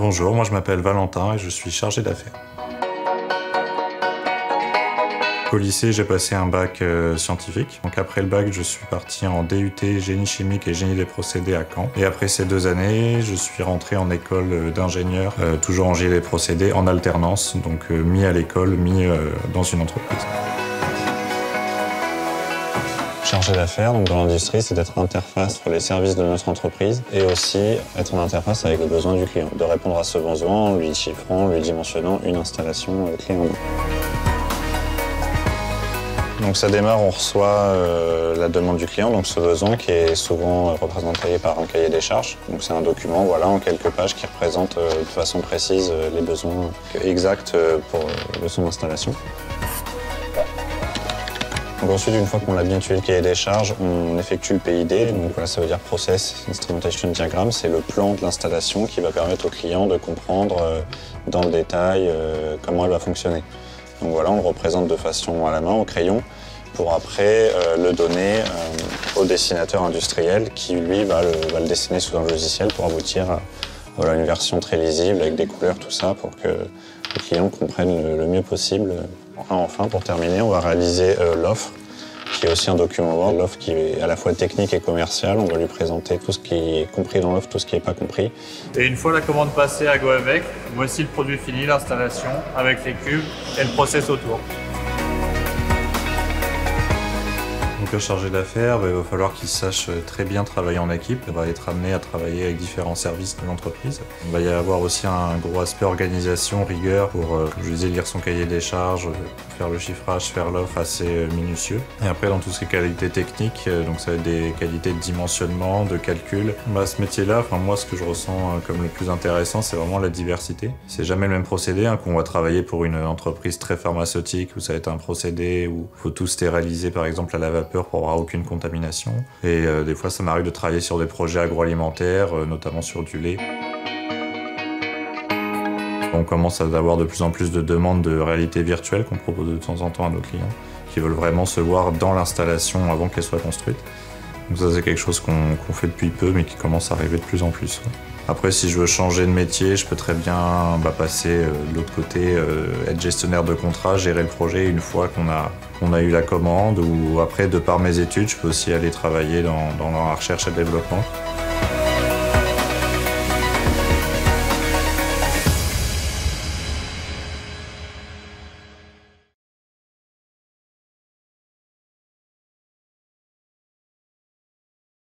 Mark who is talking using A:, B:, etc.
A: Bonjour, moi je m'appelle Valentin et je suis chargé d'affaires. Au lycée, j'ai passé un bac euh, scientifique. Donc après le bac, je suis parti en DUT génie chimique et génie des procédés à Caen. Et après ces deux années, je suis rentré en école euh, d'ingénieur, euh, toujours en génie des procédés, en alternance, donc mis à l'école, mis dans une entreprise. Chargé d'affaires, donc dans l'industrie, c'est d'être interface pour les services de notre entreprise et aussi être en interface avec les besoins du client, de répondre à ce besoin en lui chiffrant, lui dimensionnant une installation clé en. Donc ça démarre, on reçoit euh, la demande du client, donc ce besoin qui est souvent représenté par un cahier des charges. Donc c'est un document voilà, en quelques pages qui représente euh, de façon précise euh, les besoins exacts pour, de son installation. Donc ensuite, une fois qu'on a bien tué le cahier des charges, on effectue le PID. Donc voilà, ça veut dire Process Instrumentation Diagram. C'est le plan de l'installation qui va permettre au client de comprendre dans le détail comment elle va fonctionner. Donc voilà, on représente de façon à la main, au crayon, pour après euh, le donner euh, au dessinateur industriel qui, lui, va le, dessiner sous un logiciel pour aboutir à une version très lisible avec des couleurs, tout ça, pour que le client comprenne le, mieux possible. Enfin, pour terminer, on va réaliser euh, l'offre qui est aussi un document Word, l'offre qui est à la fois technique et commerciale. On va lui présenter tout ce qui est compris dans l'offre, tout ce qui n'est pas compris.
B: Et une fois la commande passée à Go avec, voici le produit fini, l'installation avec les cubes et le process autour.
A: Chargé d'affaires, bah, il va falloir qu'il sache euh, très bien travailler en équipe. Il va être amené à travailler avec différents services de l'entreprise. Il va y avoir aussi un gros aspect organisation, rigueur pour, euh, comme je disais, lire son cahier des charges, euh, faire le chiffrage, faire l'offre assez minutieux. Et après, dans tout ce qui est donc ça va être des qualités de dimensionnement, de calcul. Bah, ce métier-là, enfin, moi, ce que je ressens comme le plus intéressant, c'est vraiment la diversité. C'est jamais le même procédé, hein, qu'on va travailler pour une entreprise très pharmaceutique où ça va être un procédé où faut tout stériliser, par exemple, à la vapeur pour avoir aucune contamination. Et euh, des fois, ça m'arrive de travailler sur des projets agroalimentaires, euh, notamment sur du lait. On commence à avoir de plus en plus de demandes de réalité virtuelle qu'on propose de temps en temps à nos clients, qui veulent vraiment se voir dans l'installation avant qu'elle soit construite. Donc ça c'est quelque chose qu'on fait depuis peu mais qui commence à arriver de plus en plus. Après si je veux changer de métier, je peux très bien bah, passer euh, de l'autre côté, être gestionnaire de contrat, gérer le projet une fois qu'on a on a eu la commande ou après, de par mes études, je peux aussi aller travailler dans, dans la recherche et le développement.